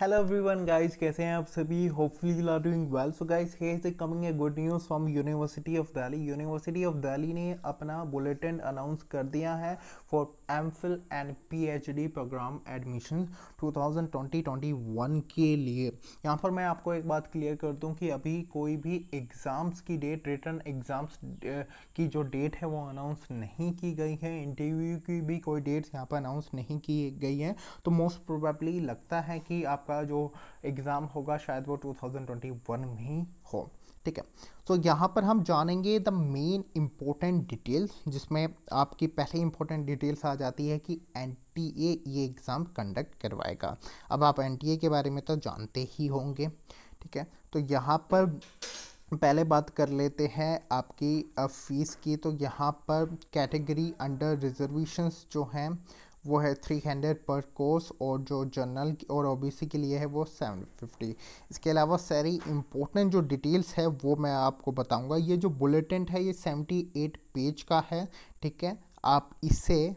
Hello everyone guys कैसे हैं आप सभी? Hopefully you are doing well so guys here is coming a good news from university of Delhi university of Delhi ने अपना bulletin announce कर दिया है for M Phil and PhD programme admission 2020-21 के लिए. यहाँ पर मैं आपको एक बात क्लियर कर दूँ कि अभी कोई भी एग्ज़ाम्स की डेट रिटर्न एग्ज़ाम्स की जो डेट है वो अनाउंस नहीं की गई है. इंटरव्यू की भी कोई डेट्स यहाँ पर अनाउंस नहीं की गई है. तो मोस्ट प्रोबेबली लगता है कि आपका आपका जो एग्ज़ाम होगा शायद वो 2021 में ही हो। ठीक है? तो यहाँ पर हम जानेंगे द मेन इम्पोर्टेंट डिटेल्स जिसमें आपकी पहले इम्पोर्टेंट डिटेल्स आ जाती है कि एनटीए ये एग्ज़ाम कंडक्ट करवाएगा। अब आप एनटीए के बारे में तो जानते ही होंगे। ठीक है? तो यहाँ पर पहले बात कर लेते हैं आपकी फ़ीस की। तो यहाँ पर कैटेगरी अंडर रिजर्वेशंस जो हैं वो है थ्री हंड्रेड पर कोर्स और जो जनरल और ओबीसी के लिए है वो सेवन फिफ्टी इसके अलावा सारी इम्पोर्टेंट जो डिटेल्स है वो मैं आपको बताऊँगा। ये जो बुलेटिन है ये सेवेंटी एट पेज का है, ठीक है? आप इसे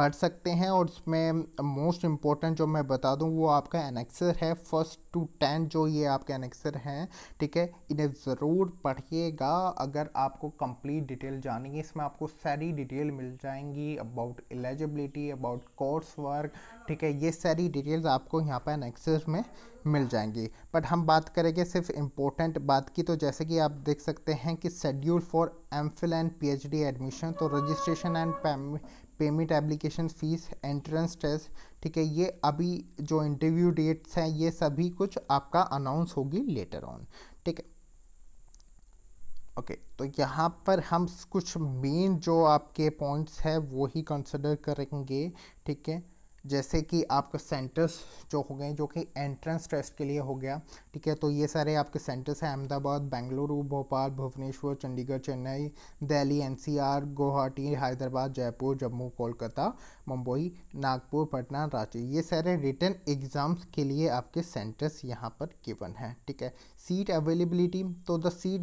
पढ़ सकते हैं और उसमें मोस्ट इम्पोर्टेंट जो मैं बता दूँ, वो आपका एनेक्सर है फ़र्स्ट टू टेन जो ये आपके एनेक्सर हैं, ठीक है? इन्हें ज़रूर पढ़िएगा। अगर आपको कंप्लीट डिटेल जानी है, इसमें आपको सारी डिटेल मिल जाएँगी about eligibility about course work ठीक है? ये सारी डिटेल्स आपको यहाँ पर एनेक्सर में मिल जाएँगी। बट हम बात करेंगे सिर्फ़ इम्पोर्टेंट बात की तो जैसे कि आप देख सकते हैं कि schedule for M Phil and P H D admission तो registration and payment application fees entrance test ठीक है ये अभी जो इंटरव्यू डेट्स हैं ये सभी कुछ आपका अनाउंस होगी लेटर ऑन ठीक है। ओके okay, तो यहाँ पर हम कुछ मेन जो आपके पॉइंट्स हैं वो ही कंसिडर करेंगे ठीक है। जैसे कि आपका सेंटर्स जो हो गए, जो कि एंट्रेंस टेस्ट के लिए हो गया, ठीक है? तो ये सारे आपके सेंटर्स हैं, अहमदाबाद, बेंगलुरु, भोपाल, भुवनेश्वर, चंडीगढ़, चेन्नई, दिल्ली, एनसीआर, गुवाहाटी, हैदराबाद, जयपुर, जम्मू, कोलकाता, मुंबई, नागपुर, पटना, रांची। ये सारे रिटर्न एग्ज़ाम्स के लिए आपके सेंटर्स यहाँ पर गिवन हैं, ठीक है? सीट अवेलेबिलिटी तो the seat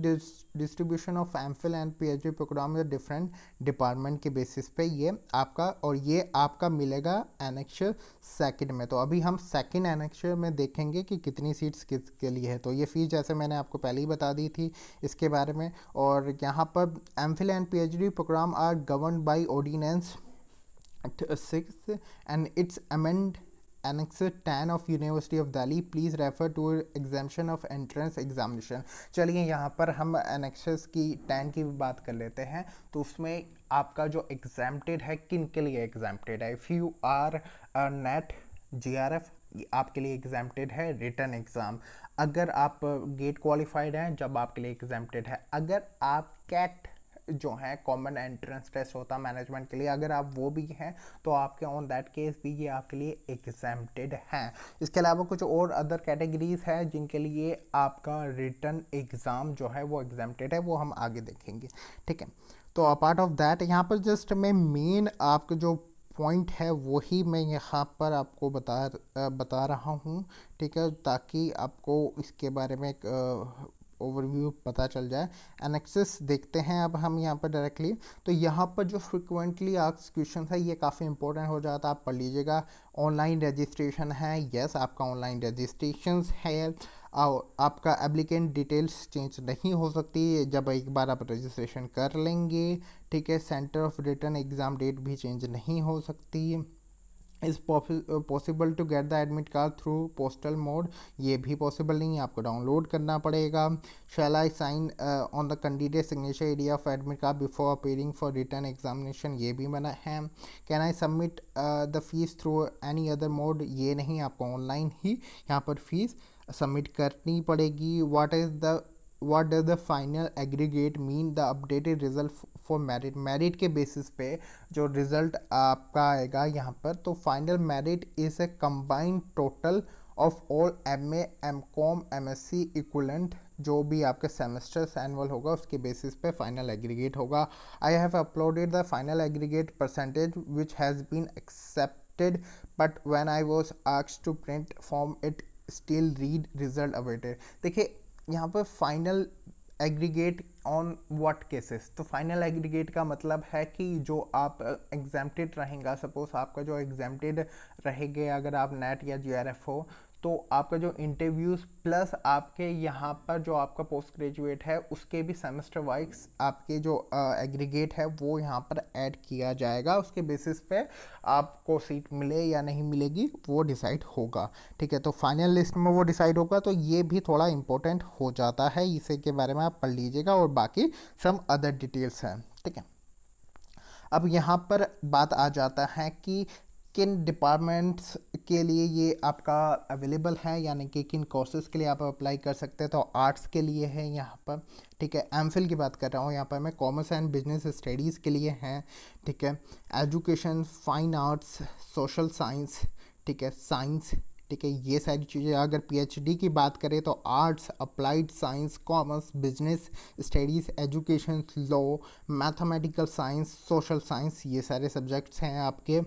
distribution of M and P H D programme different department के बेसिस पे ये आपका, और ये आपका मिलेगा एनेक्चर सेकंड में। तो अभी हम सेकंड एनेक्चर में देखेंगे कि कितनी सीट्स किसके लिए है। तो ये फ़ीस जैसे मैंने आपको पहले ही बता दी थी इसके बारे में। और यहाँ पर M Phil and P H D programme are govern by ordinance six and its amend Annexure 10 of University of Delhi, please refer to exemption of entrance examination चलिए यहाँ पर हम annexes की 10 की भी बात कर लेते हैं। तो उसमें आपका जो exempted है किन के लिए exempted है? If you are a net GRF आपके लिए एग्जाम्प्टेड है रिटर्न एग्ज़ाम अगर आप गेट क्वालिफाइड हैं, जब आपके लिए एग्जाम्प्टेड है. अगर आप कैट जो है कॉमन एंट्रेंस टेस्ट होता मैनेजमेंट के लिए, अगर आप वो भी हैं तो आपके ऑन दैट केस भी ये आपके लिए एग्जाम्प्टेड हैं. इसके अलावा कुछ और अदर कैटेगरीज हैं, जिनके लिए आपका रिटर्न एग्ज़ाम जो है, वो एग्जाम्प्टेड है, वो हम आगे देखेंगे. ठीक है? तो अपार्ट ऑफ़ दैट यहाँ पर जस्ट मैं मेन आपका जो पॉइंट है, वही मैं यहाँ पर आपको बता बता रहा हूँ, ठीक है? ताकि आपको इसके बारे में एक ओवरव्यू पता चल जाए। एनेक्सिस देखते हैं अब हम यहाँ पर डायरेक्टली तो यहाँ पर जो फ्रिक्वेंटली आक्स क्वेश्चन है, ये काफ़ी इंपॉर्टेंट हो जाता है। आप पढ़ लीजिएगा। ऑनलाइन रजिस्ट्रेशन है। यस आपका ऑनलाइन रजिस्ट्रेशन है। आपका एप्लीकेंट डिटेल्स चेंज नहीं हो सकती, जब एक बार आप रजिस्ट्रेशन कर लेंगे, ठीक है centre of written exam date भी चेंज नहीं हो सकती। Is possible to get the admit card through postal mode ये भी पॉसिबल नहीं है आपको डाउनलोड करना पड़ेगा। Shall I sign on the candidate signature area of admit card before appearing for written examination ये भी मना है। Can I submit the fees through any other mode ये नहीं, आपको ऑनलाइन ही यहाँ पर फ़ीस सबमिट करनी पड़ेगी। What is the what does the final aggregate mean the updated result for merit merit के बेसिस पे जो रिज़ल्ट आपका आएगा यहाँ पर तो final merit is a combined total of all M A M Com M S C equivalent जो भी आपके सेमेस्टर्स एनुअल होगा, उसके बेसिस पे फाइनल एग्रीगेट होगा। I have uploaded the final aggregate percentage which has been accepted but when I was आक्स to print form it still read result awaited देखिए, यहाँ पर final aggregate on what cases तो final aggregate का मतलब है कि जो आप एग्जाम्प्टेड रहेगा सपोज़ आपका जो एग्जाम्प्टेड रहेगा, अगर आप नेट या जी हो तो आपका जो इंटरव्यूज़ प्लस आपके यहाँ पर जो आपका पोस्ट ग्रेजुएट है, उसके भी सेमेस्टर वाइज आपके जो एग्रीगेट है, वो यहाँ पर ऐड किया जाएगा। उसके बेसिस पे आपको सीट मिले या नहीं मिलेगी, वो डिसाइड होगा। ठीक है तो फाइनल लिस्ट में वो डिसाइड होगा तो ये भी थोड़ा इम्पोर्टेंट हो जाता है। इसे के बारे में आप पढ़ लीजिएगा और बाकी सम अदर डिटेल्स हैं। ठीक है, अब यहाँ पर बात आ जाता है कि किन डिपार्टमेंट्स के लिए ये आपका अवेलेबल है? यानी कि किन कोर्सेज के लिए आप अप्लाई कर सकते हैं? तो आर्ट्स के लिए है यहाँ पर, ठीक है? एम की बात कर रहा हूँ। यहाँ पर मैं कॉमर्स एंड बिज़नेस स्टडीज़ के लिए हैं, ठीक है? Education fine arts social science ठीक है? साइंस ठीक है? ये सारी चीज़ें। अगर पीएचडी की बात करें तो arts applied science commerce business studies education law mathematical science social science ये सारे सब्जेक्ट्स हैं आपके।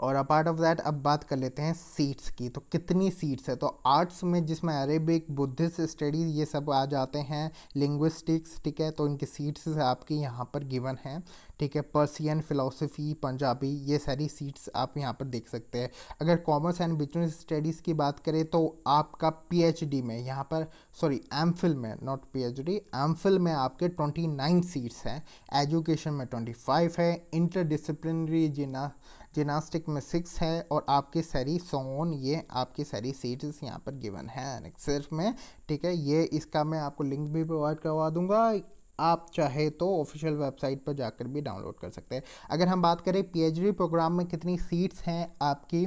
और अपार्ट ऑफ़ दैट अब बात कर लेते हैं सीट्स की। तो कितनी सीट्स है? तो आर्ट्स में जिसमें अरेबिक बुद्धिस्ट स्टडीज़ ये सब आ जाते हैं। लिंग्विस्टिक्स ठीक है? तो इनकी सीट्स आपकी यहाँ पर गिवन हैं। ठीक है? पर्सियन फ़िलासफ़ी पंजाबी ये सारी सीट्स आप यहाँ पर देख सकते हैं। अगर कॉमर्स एंड बिज़नेस स्टडीज़ की बात करें तो आपका पीएचडी में, यहाँ पर सॉरी एम में नॉट पीएचडी एम में आपके 29 सीट्स हैं। एजुकेशन में 25 है। इंटर डिसिप्लिनरी जिना जिनास्टिक में सिक्स है और आपकी सारी सोन ये आपकी सारी सीट्स यहाँ पर गिवन है सिर्फ़ में, ठीक है? ये इसका मैं आपको लिंक भी प्रोवाइड करवा दूँगा। आप चाहे तो ऑफिशियल वेबसाइट पर जाकर भी डाउनलोड कर सकते हैं। अगर हम बात करें पीएचडी प्रोग्राम में कितनी सीट्स हैं आपकी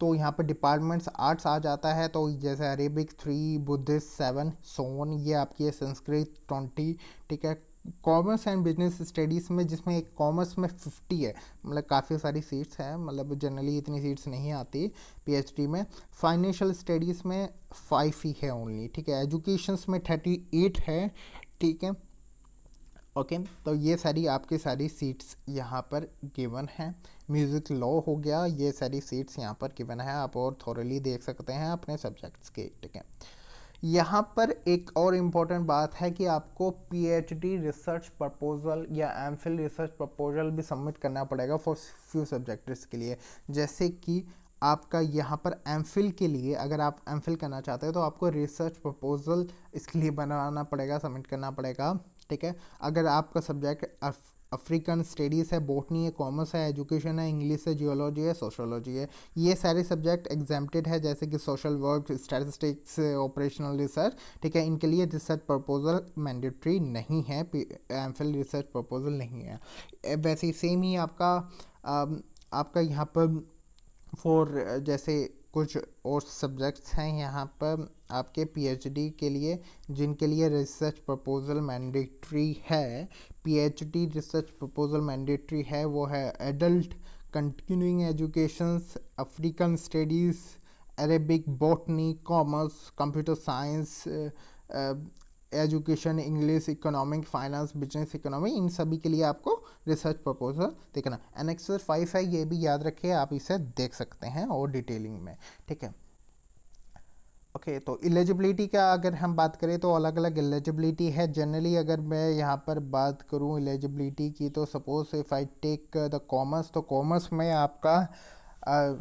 तो यहाँ पर डिपार्टमेंट्स आर्ट्स आ जाता है तो जैसे अरेबिक थ्री बुद्धिस्ट सेवन सोन ये आपकी है संस्कृत ट्वेंटी ठीक है? कॉमर्स एंड बिज़नेस स्टडीज़ में जिसमें एक कॉमर्स में फिफ्टी है मतलब काफ़ी सारी सीट्स हैं मतलब जनरली इतनी सीट्स नहीं आती पीएचडी में। फाइनेंशियल स्टडीज़ में फाइव ही है ओनली ठीक है? एजुकेशंस में थर्टी एट है ठीक है? ओके okay, तो ये सारी आपकी सारी सीट्स यहाँ पर गिवन हैं। म्यूज़िक लॉ हो गया ये सारी सीट्स यहाँ पर गिवन है। आप और थोरली देख सकते हैं अपने सब्जेक्ट्स के ठीक है? यहाँ पर एक और इंपॉर्टेंट बात है कि आपको पीएचडी रिसर्च प्रपोजल या एम रिसर्च प्रपोजल भी सबमिट करना पड़ेगा फॉर फ्यू सब्जेक्ट्स के लिए। जैसे कि आपका यहाँ पर एम के लिए अगर आप एम करना चाहते हैं तो आपको रिसर्च प्रपोजल इसके लिए बनाना पड़ेगा सबमिट करना पड़ेगा। ठीक है। अगर आपका सब्जेक्ट अफ्रीकन स्टडीज़ है बोटनी है कॉमर्स है एजुकेशन है इंग्लिश है जियोलॉजी है सोशोलॉजी है, ये सारे सब्जेक्ट एग्जाम्प्टेड है, जैसे कि social work statistics operational research ठीक है। इनके लिए रिसर्च प्रपोजल मैंडेटरी नहीं है एम रिसर्च प्रपोजल नहीं है। वैसे सेम ही आपका आपका यहाँ पर फॉर जैसे कुछ और सब्जेक्ट्स हैं यहाँ पर आपके पीएचडी के लिए, जिनके लिए रिसर्च प्रपोजल मैंडेट्री है। पीएचडी रिसर्च प्रपोजल मैंडेट्री है, वो है adult continuing educations African studies Arabic botany commerce computer science education English economic finance business economy इन सभी के लिए आपको रिसर्च प्रपोजल देखना एनेक्सर फाइव है ये भी याद रखिए आप इसे देख सकते हैं और डिटेलिंग में ठीक है? ओके okay, तो एलिजिबिलिटी का अगर हम बात करें तो अलग अलग एलिजिबिलिटी है। जनरली अगर मैं यहाँ पर बात करूँ एलिजिबिलिटी की तो suppose if I take the commerce तो कॉमर्स में आपका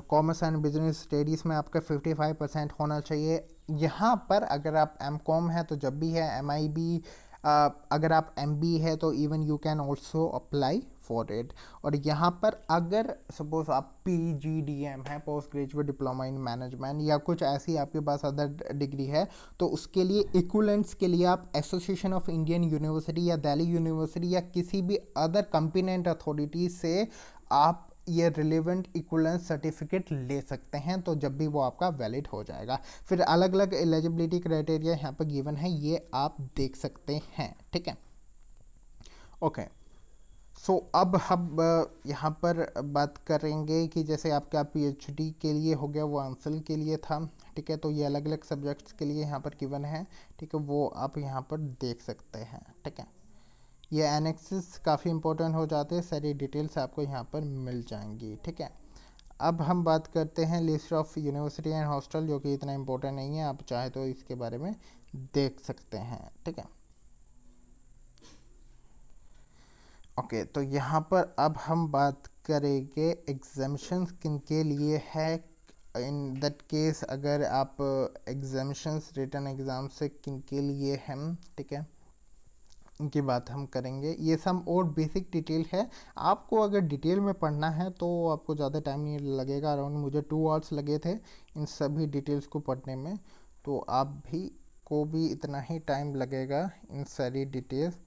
कॉमर्स एंड बिज़नेस स्टडीज़ में आपका 55 परसेंट होना चाहिए। यहाँ पर अगर आप एम कॉम है तो जब भी है एम आई बी अगर आप एम बी है तो even you can also apply for it और यहाँ पर अगर सपोज़ आप पी जी डी एम है post graduate diploma in management या कुछ ऐसी आपके पास अदर डिग्री है तो उसके लिए इक्वलेंट्स के लिए आप एसोसिएशन ऑफ़ इंडियन यूनिवर्सिटी या दिल्ली यूनिवर्सिटी या किसी भी अदर कंपिनेंट अथॉरिटी से आप ये रिलेवेंट इक्वलेंस सर्टिफिकेट ले सकते हैं तो जब भी वो आपका वैलिड हो जाएगा। फिर अलग अलग एलिजिबिलिटी क्राइटेरिया यहाँ पर गिवन है ये आप देख सकते हैं ठीक है? ओके सो so, अब हम यहाँ पर बात करेंगे कि जैसे आपका पीएचडी के लिए हो गया वो आंसर के लिए था ठीक है? तो ये अलग अलग सब्जेक्ट्स के लिए यहाँ पर गिवन है ठीक है? वो आप यहाँ पर देख सकते हैं ठीक है? ये एनेक्सिस काफ़ी इंपॉर्टेंट हो जाते हैं। सारी डिटेल्स आपको यहाँ पर मिल जाएँगी, ठीक है? अब हम बात करते हैं list of university and hostel जो कि इतना इम्पोर्टेंट नहीं है, आप चाहे तो इसके बारे में देख सकते हैं, ठीक है? ओके तो यहाँ पर अब हम बात करेंगे एग्जामेशन किन के लिए है। इन दैट केस अगर आप एग्जामिशंस रिटर्न एग्ज़ाम से किन के लिए हैं, ठीक है? इनकी बात हम करेंगे। ये सब और बेसिक डिटेल है। आपको अगर डिटेल में पढ़ना है तो आपको ज़्यादा टाइम नहीं लगेगा। अराउंड मुझे टू आवर्स लगे थे इन सभी डिटेल्स को पढ़ने में। तो आप भी को भी इतना ही टाइम लगेगा इन सारी डिटेल्स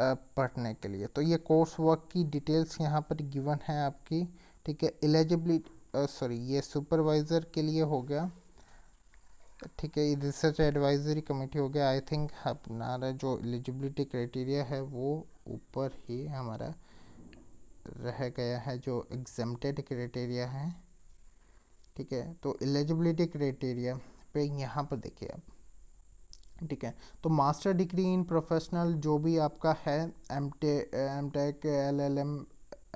पढ़ने के लिए। तो ये कोर्स वर्क की डिटेल्स यहाँ पर गिवन है आपकी। ठीक है? एलिजिबिलिटी सॉरी ये सुपरवाइज़र के लिए हो गया। ठीक है रिसर्च एडवाइजरी कमेटी हो गया। आई थिंक हमारा जो एलिजिबिलिटी क्राइटेरिया है, वो ऊपर ही हमारा रह गया है, जो एग्जामटेड क्राइटेरिया है। ठीक है तो एलिजिबिलिटी क्राइटेरिया पे यहाँ पर देखिए आप। ठीक है तो मास्टर डिग्री इन प्रोफेशनल जो भी आपका है एम टे M tech L L M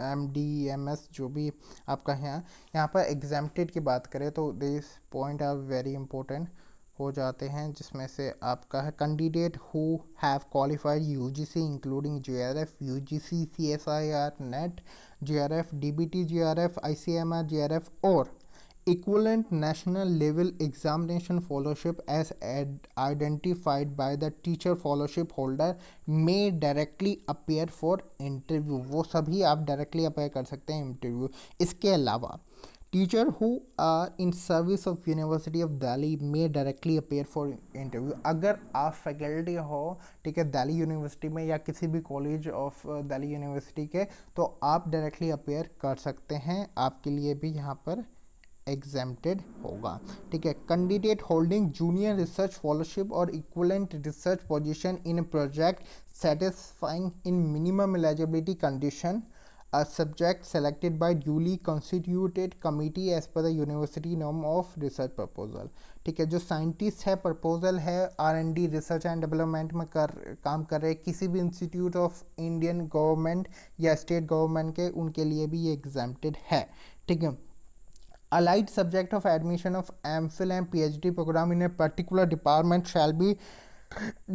M D M S जो भी आपका है, यहाँ पर एग्जामटेड की बात करें तो this point are very important हो जाते हैं, जिसमें से आपका है candidate who have qualified U G C including J R F U G C C S I R net J R F D B T J R F I C M R GRF R F और equivalent national level examination fellowship as identified by the teacher fellowship holder may directly appear for interview. वो सभी आप directly appear कर सकते हैं interview इसके अलावा teacher who are in service of university of Delhi may directly appear for interview अगर आप फैकल्टी हो, ठीक है दिल्ली यूनिवर्सिटी में या किसी भी कॉलेज ऑफ़ दिल्ली यूनिवर्सिटी के तो आप डायरेक्टली अपेयर कर सकते हैं. आपके लिए भी यहाँ पर एग्जेम्प्टेड होगा। ठीक है? Candidate holding junior research fellowship और equivalent research position in project satisfying in minimum eligibility condition a subject selected by duly constituted committee as per the university norm of research proposal ठीक है? जो scientist है proposal है R N D research and development में कर, काम कर रहे किसी भी इंस्टीट्यूट ऑफ़ इंडियन गवर्नमेंट या स्टेट गवर्नमेंट के, उनके लिए भी ये एग्जाम्प्टेड है। ठीक है? allied subject of admission of MPhil and PhD program in a particular department shall be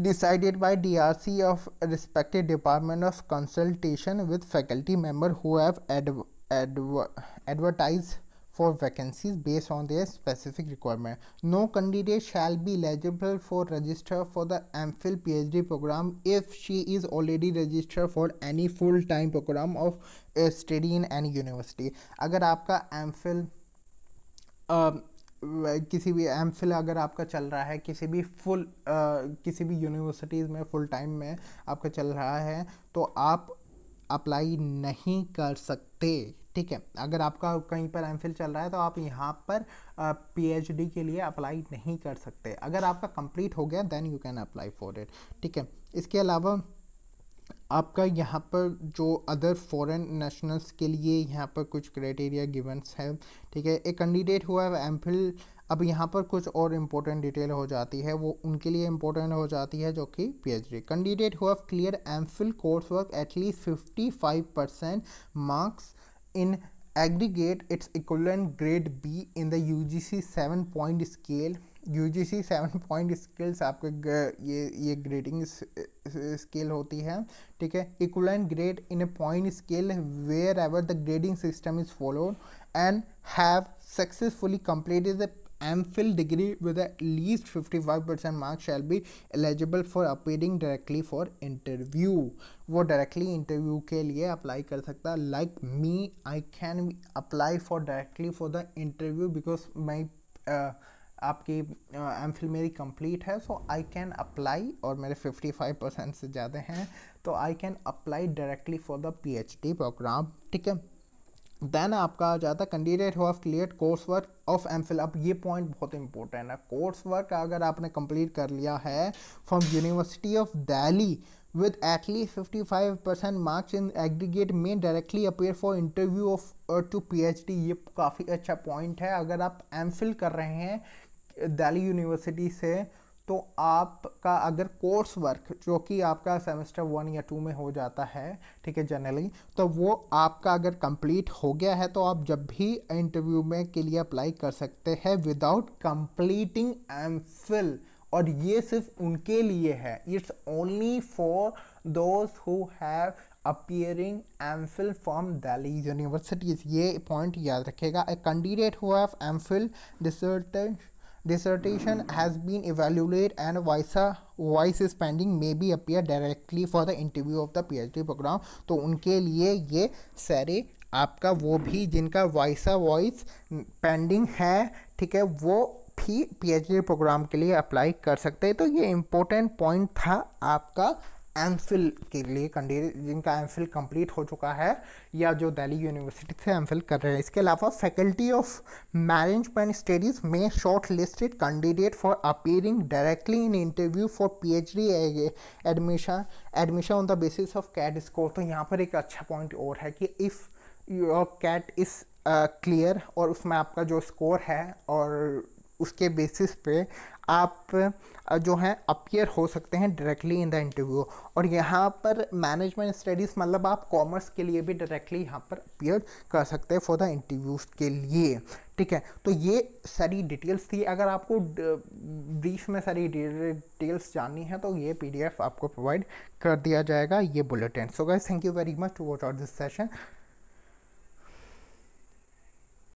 decided by DRC of respective department of consultation with faculty member who have adv adv advertised for vacancies based on their specific requirement. No candidate shall be eligible for register for the MPhil PhD program if she is already registered for any full-time program of uh, study in any university. अगर आपका MPhil किसी भी M Phil अगर आपका चल रहा है, किसी भी फुल किसी भी यूनिवर्सिटीज़ में फुल टाइम में आपका चल रहा है तो आप अप्लाई नहीं कर सकते, ठीक है? अगर आपका कहीं पर एम चल रहा है तो आप यहाँ पर पीएचडी के लिए अप्लाई नहीं कर सकते। अगर आपका कंप्लीट हो गया then you can apply for it ठीक है? इसके अलावा आपका यहाँ पर जो अदर फॉरेन नेशनल्स के लिए यहाँ पर कुछ क्राइटेरिया गिवंस है, ठीक है? एक कैंडिडेट हुआ है एम अब यहाँ पर कुछ और इम्पोर्टेंट डिटेल हो जाती है, वो उनके लिए इम्पोर्टेंट हो जाती है जो कि पीएचडी कैंडिडेट हुआ clear M Phil course work at least fifty five percent marks in aggregate it's equivalent grade B in the U G C seven point scale U G C seven point skills आपके ये ये grading scale होती है, ठीक है? Equivalent grade in a point scale wherever the grading system is followed and have successfully complete is M Phil degree with at least fifty five percent marks shall be eligible for appearing directly for interview वो directly interview के लिए apply कर सकता है। Like me I can apply for directly for the interview because my आपकी M fill मेरी complete है सो आई can apply और मेरे 55 परसेंट से ज़्यादा हैं तो I can apply directly for the PhD program ठीक है? देन आपका आ जाता है कैंडिडेट हो of clear course work of M Phil अब ये पॉइंट बहुत इंपॉर्टेंट है। कोर्स वर्क अगर आपने कंप्लीट कर लिया है from university of Delhi with at least 55% marks in aggregate may directly appear for interview of uh, to PhD ये काफ़ी अच्छा पॉइंट है। अगर आप एम फिल कर रहे हैं दिल्ली यूनिवर्सिटी से तो आपका अगर कोर्स वर्क, जो कि आपका सेमेस्टर वन या टू में हो जाता है, ठीक है जनरली तो वो आपका अगर कंप्लीट हो गया है तो आप जब भी इंटरव्यू में के लिए अप्लाई कर सकते हैं विदाउट कंप्लीटिंग एम फिल और ये सिर्फ़ उनके लिए है। It's only for those who have appearing MPhil from Delhi universities. ये पॉइंट याद रखेगा। A candidate who have MPhil dissertation dissertation has been evaluated and visa is pending may be appear directly for the interview of the PhD program तो उनके लिए ये सारे आपका वो भी जिनका वाइसा वॉइस पेंडिंग है ठीक है वो भी पीएचडी प्रोग्राम के लिए अप्लाई कर सकते हैं तो ये इम्पोर्टेंट पॉइंट था आपका एम के लिए कैंडिडेट जिनका एम कंप्लीट हो चुका है, या जो दिल्ली यूनिवर्सिटी से एम कर रहे हैं। इसके अलावा फैकल्टी ऑफ़ मैनेजमेंट स्टडीज़ में short listed candidate for appearing directly in interview for P H D admission admission on the basis of CAT score तो यहाँ पर एक अच्छा पॉइंट और है कि if your CAT is clear और उसमें आपका जो स्कोर है और उसके बेसिस पे आप जो हैं अपियर हो सकते हैं डायरेक्टली इन द इंटरव्यू और यहाँ पर मैनेजमेंट स्टडीज़ मतलब आप कॉमर्स के लिए भी डायरेक्टली यहाँ पर अपियर कर सकते हैं फॉर द इंटरव्यूज़ के लिए. ठीक है? तो ये सारी डिटेल्स थी. अगर आपको ब्रीफ में सारी डिटेल्स जाननी है तो ये पीडीएफ आपको प्रोवाइड कर दिया जाएगा, ये bulletin so guys thank you very much to watch out this session